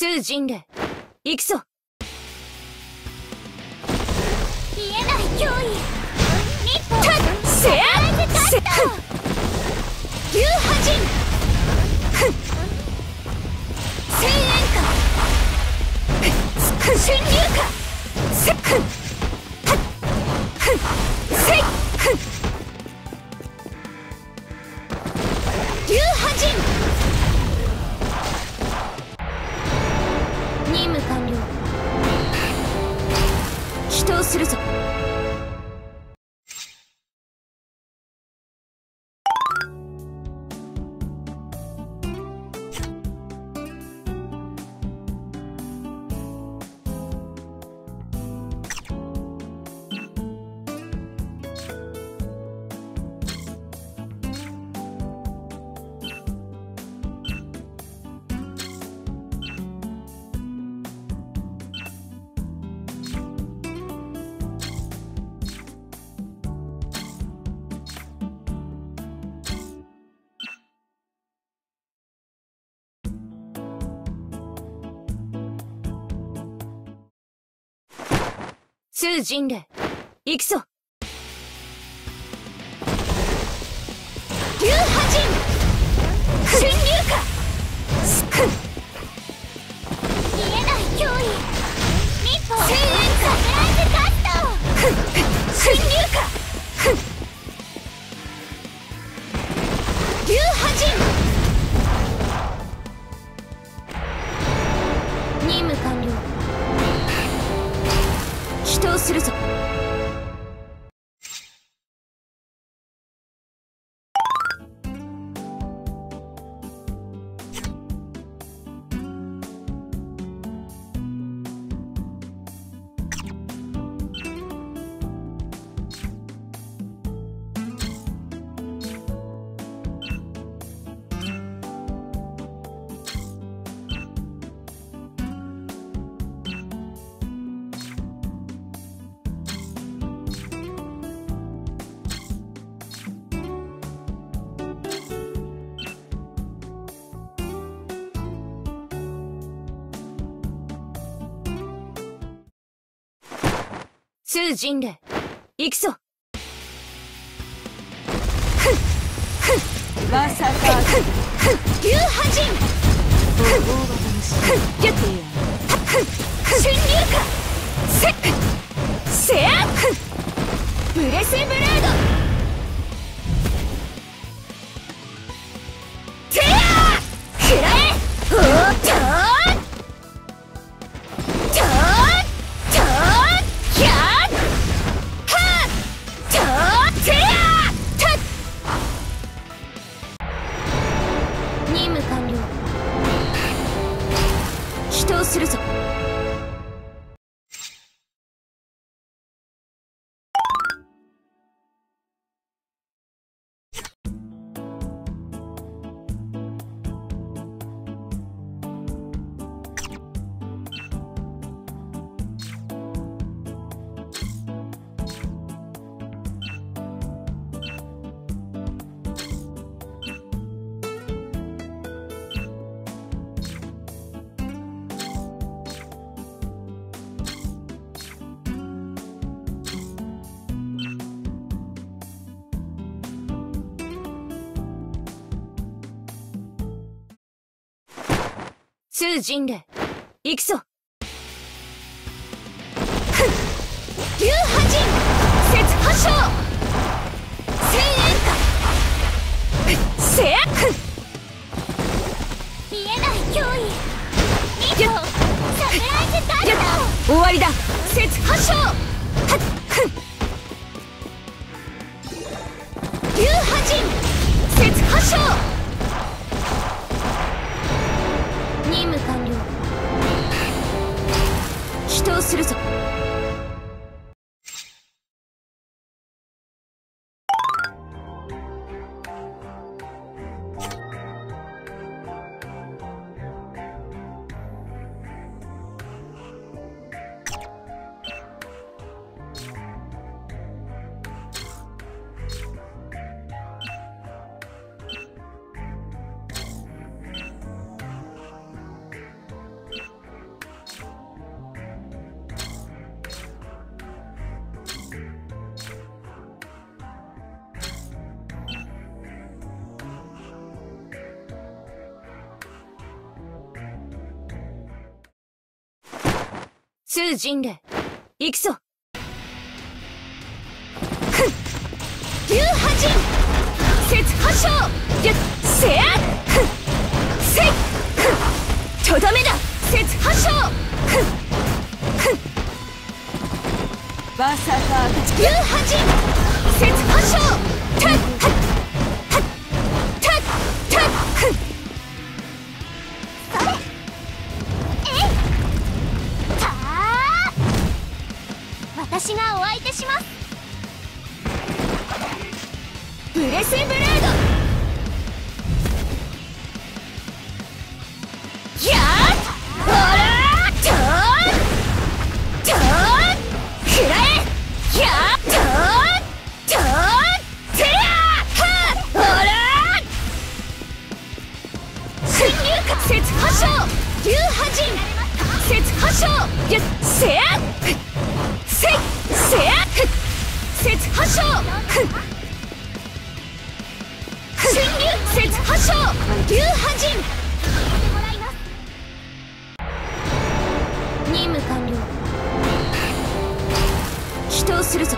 通人類行くぞ。見えない脅威。日本。たせやせっ流波人千円く下春流下せっくんはっくん流波人するぞ。通人類行くぞ。流波人。春流下すくん見えない脅威。日本するぞ。通人霊行くぞ。まさか流波人ギュッ春流下せっせやブレスブレード通人類行くぞ。流波人。節破傷千円せや見えない脅威。サプライズカッ終わりだ。流波人。節破傷するぞ。通人霊行くぞ。破傷やせやふせとどめだ。節破傷ふふバーサーカー破傷たっはっ私がお相手します。ブレスブレード。やっほらーとーとーくらえやっとーとーてやはっほら侵入か節破傷流波陣節破傷やせやっ任務完了祈祷するぞ